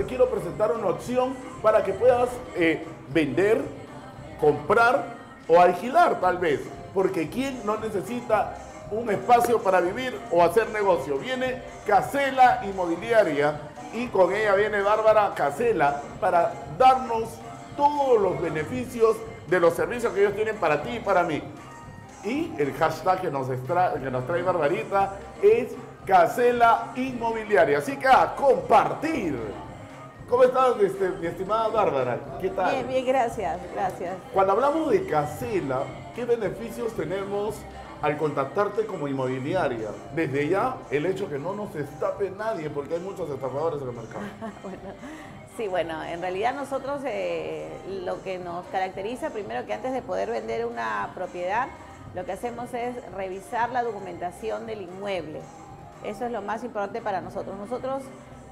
te quiero presentar una opción para que puedas eh, vender, comprar o alquilar tal vez. Porque ¿quién no necesita un espacio para vivir o hacer negocio? Viene Casela Inmobiliaria y con ella viene Bárbara Casela para darnos todos los beneficios de los servicios que ellos tienen para ti y para mí. Y el hashtag que nos, que nos trae Barbarita es Casela Inmobiliaria. Así que a compartir. ¿Cómo estás, este, mi estimada Bárbara? ¿Qué tal? Bien, bien, gracias, gracias. Cuando hablamos de Casela, ¿qué beneficios tenemos al contactarte como inmobiliaria? Desde ya, el hecho que no nos estape nadie, porque hay muchos estafadores en el mercado. bueno, sí, bueno, en realidad nosotros eh, lo que nos caracteriza, primero que antes de poder vender una propiedad, lo que hacemos es revisar la documentación del inmueble. Eso es lo más importante para nosotros. Nosotros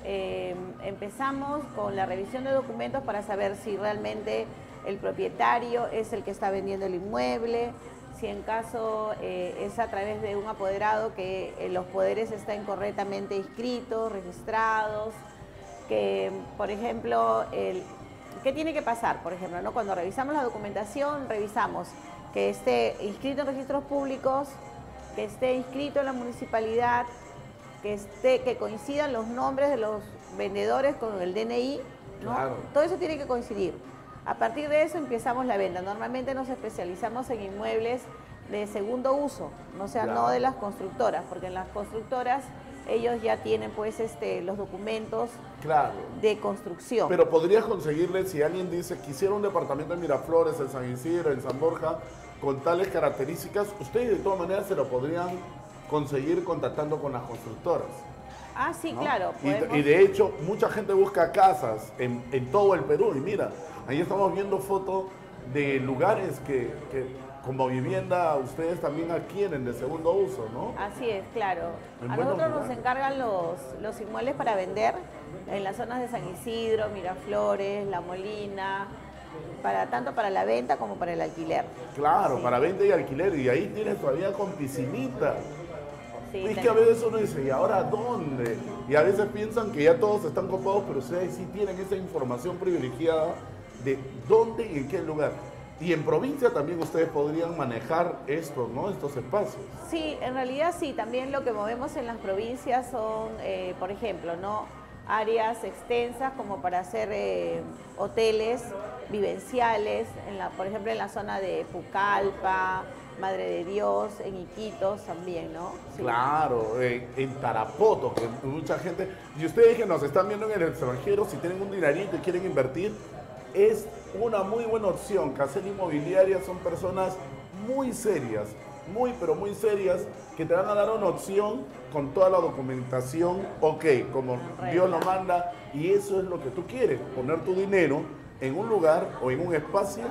eh, empezamos con la revisión de documentos para saber si realmente el propietario es el que está vendiendo el inmueble, si en caso eh, es a través de un apoderado que eh, los poderes estén correctamente inscritos, registrados, que por ejemplo, ¿qué tiene que pasar? Por ejemplo, ¿no? cuando revisamos la documentación, revisamos que esté inscrito en registros públicos, que esté inscrito en la municipalidad, que, esté, que coincidan los nombres de los vendedores con el DNI, Todo eso tiene que coincidir. A partir de eso empezamos la venta. Normalmente nos especializamos en inmuebles de segundo uso, no sea no de las constructoras, porque en las constructoras ellos ya tienen pues este los documentos de construcción. Pero podrías conseguirle si alguien dice quisiera un departamento en Miraflores, en San Isidro, en San Borja, con tales características, ustedes de todas maneras se lo podrían conseguir contactando con las constructoras. Ah, sí, claro. Y, de hecho, mucha gente busca casas en, todo el Perú. Y mira, ahí estamos viendo fotos de lugares que, como vivienda ustedes también adquieren de segundo uso, ¿no? Así es, claro. a nosotros nos encargan los, los inmuebles para vender en las zonas de San Isidro, Miraflores, La Molina, para tanto para la venta como para el alquiler. Claro, para venta y alquiler. Y ahí tienes todavía con piscinita. Es que a veces uno dice, ¿y ahora dónde? Y a veces piensan que ya todos están copados, pero ustedes sí tienen esa información privilegiada de dónde y en qué lugar. Y en provincia también ustedes podrían manejar esto, ¿no? Estos espacios. Sí, en realidad sí. También lo que movemos en las provincias son, eh, por ejemplo, ¿no? áreas extensas como para hacer eh, hoteles vivenciales, en la, por ejemplo en la zona de Pucallpa, Madre de Dios, en Iquitos también, ¿no? Claro, en, Tarapoto, que mucha gente, y ustedes que nos están viendo en el extranjero, si tienen un dinerito y quieren invertir, es una muy buena opción. Casel Inmobiliaria son personas muy serias, muy pero muy serias, que te van a dar una opción con toda la documentación, ok, como Dios lo manda, y eso es lo que tú quieres, poner tu dinero en un lugar o en un espacio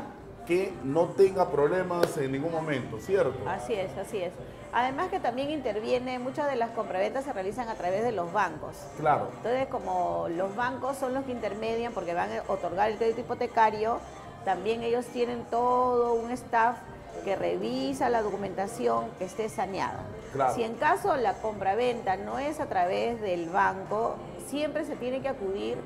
que no tenga problemas en ningún momento, ¿cierto? Así es, así es. Además que también interviene, muchas de las compraventas se realizan a través de los bancos. Claro. Entonces, como los bancos son los que intermedian porque van a otorgar el crédito hipotecario, también ellos tienen todo un staff que revisa la documentación que esté saneada. Si en caso la compraventa no es a través del banco, siempre se tiene que acudir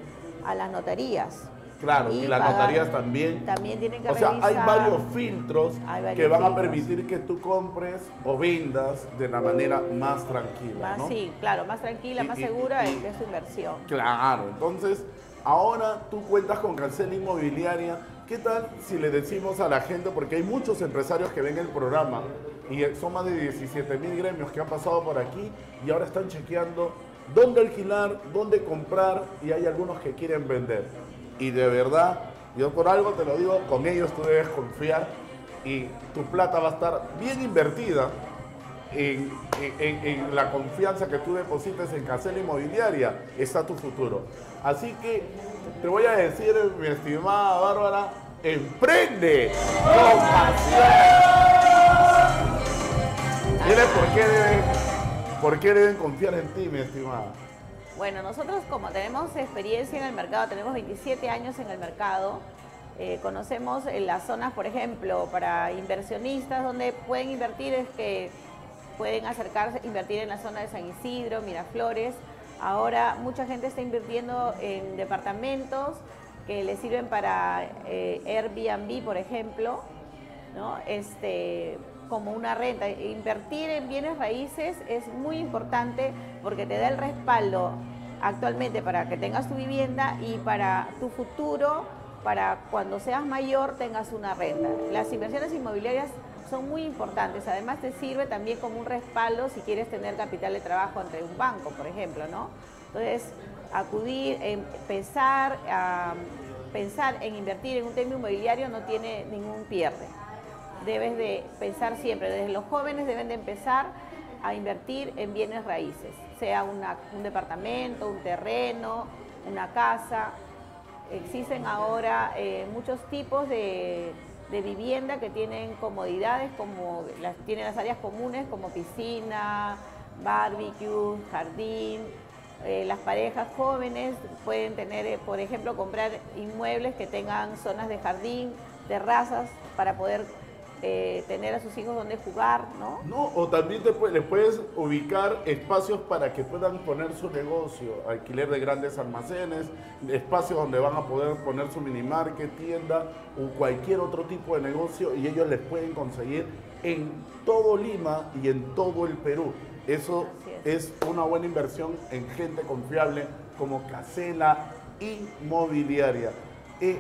a las notarías. Claro, y, las notarías también. También tienen que O sea, hay varios filtros que van a permitir que tú compres o vendas de la manera más tranquila. Sí, claro, más tranquila, más segura de su inversión. Claro, entonces ahora tú cuentas con Cancel Inmobiliaria ¿Qué tal si le decimos a la gente, porque hay muchos empresarios que ven el programa y son más de 17 mil gremios que han pasado por aquí y ahora están chequeando dónde alquilar, dónde comprar y hay algunos que quieren vender. Y de verdad, yo por algo te lo digo, con ellos tú debes confiar y tu plata va a estar bien invertida en, la confianza que tú deposites en Casela Inmobiliaria, está tu futuro. Así que te voy a decir, mi estimada Bárbara, emprende con pasión. Dile por qué deben, por qué deben confiar en ti, mi estimada. Bueno, nosotros como tenemos experiencia en el mercado, tenemos 27 años en el mercado, eh, conocemos las zonas, por ejemplo, para inversionistas donde pueden invertir es que pueden acercarse, invertir en la zona de San Isidro, Miraflores, Ahora mucha gente está invirtiendo en departamentos que le sirven para eh, Airbnb, por ejemplo, ¿no? este, como una renta. Invertir en bienes raíces es muy importante porque te da el respaldo actualmente para que tengas tu vivienda y para tu futuro, para cuando seas mayor tengas una renta. Las inversiones inmobiliarias son muy importantes, además te sirve también como un respaldo si quieres tener capital de trabajo ante un banco, por ejemplo, ¿no? Entonces, acudir, empezar a pensar en invertir en un tema inmobiliario no tiene ningún pierde. Debes de pensar siempre, desde los jóvenes deben de empezar a invertir en bienes raíces, sea un departamento, un terreno, una casa. Existen ahora eh, muchos tipos de, vivienda que tienen comodidades, como tienen las áreas comunes como piscina, barbecue, jardín. Eh, las parejas jóvenes pueden tener, eh, por ejemplo, comprar inmuebles que tengan zonas de jardín, terrazas, para poder eh, tener a sus hijos donde jugar, ¿no? No, o también te, les puedes ubicar espacios para que puedan poner su negocio, alquiler de grandes almacenes, espacios donde van a poder poner su minimarket, tienda o cualquier otro tipo de negocio y ellos les pueden conseguir en todo Lima y en todo el Perú. Eso es. una buena inversión en gente confiable como Casela Inmobiliaria. Eh,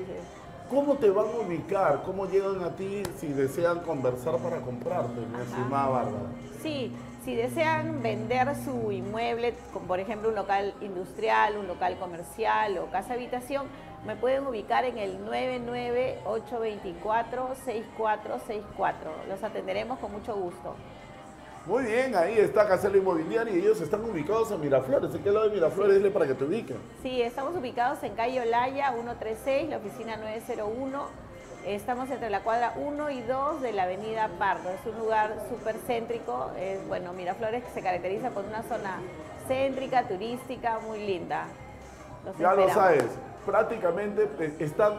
¿Cómo te van a ubicar? ¿Cómo llegan a ti si desean conversar para comprarte, mi estimada Bárbara? Sí, si desean vender su inmueble, como por ejemplo un local industrial, un local comercial o casa habitación, me pueden ubicar en el 99824-6464. Los atenderemos con mucho gusto. Muy bien, ahí está Casela Inmobiliaria y ellos están ubicados en Miraflores. ¿En qué lado de Miraflores? Dile para que te ubiquen. Sí, estamos ubicados en calle Olaya 136, la oficina 901. Estamos entre la cuadra 1 y 2 de la avenida Pardo. Es un lugar súper céntrico. Es, bueno, Miraflores se caracteriza por una zona céntrica, turística, muy linda. ya lo sabes, prácticamente eh, están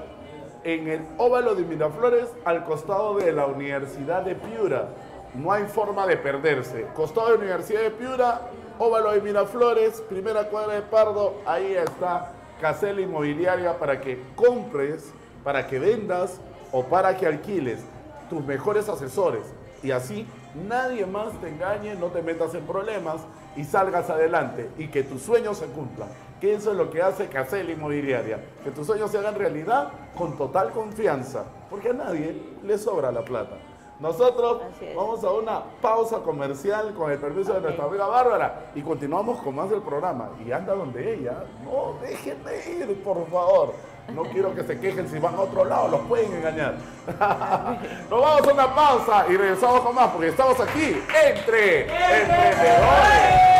en el óvalo de Miraflores al costado de la Universidad de Piura no hay forma de perderse. Costado de Universidad de Piura, óvalo de Miraflores, primera cuadra de Pardo, ahí está Casela Inmobiliaria para que compres, para que vendas o para que alquiles tus mejores asesores. Y así nadie más te engañe, no te metas en problemas y salgas adelante y que tus sueños se cumplan. Que eso es lo que hace Casela Inmobiliaria. Que tus sueños se hagan realidad con total confianza. Porque a nadie le sobra la plata. Nosotros vamos a una pausa comercial con el permiso de nuestra amiga Bárbara y continuamos con más del programa. Y anda donde ella. No, déjenme ir, por favor. No quiero que se quejen si van a otro lado, los pueden engañar. Nos vamos a una pausa y regresamos con más porque estamos aquí entre emprendedores.